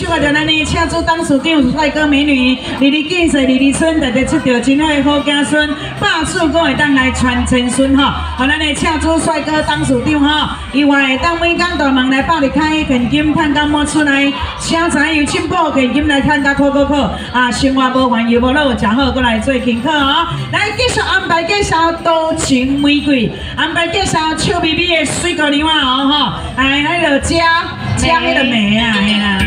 手法就安尼，请出董事长帅哥美女，二二建设二二孙，特别出着真好的好子孙，百岁阁会当来传承孙吼。好，咱来请出帅哥董事长吼，伊外会当每工大门来百里开，现金赚到满出来，请财有进步，现金来赚到考考考，啊，生活无烦忧无恼，正好过来做宾客哦。来继续安排介绍多情玫瑰，安排介绍笑眯眯的水果牛啊哦吼，哎，迄个姐。加那个梅啊，哎呀！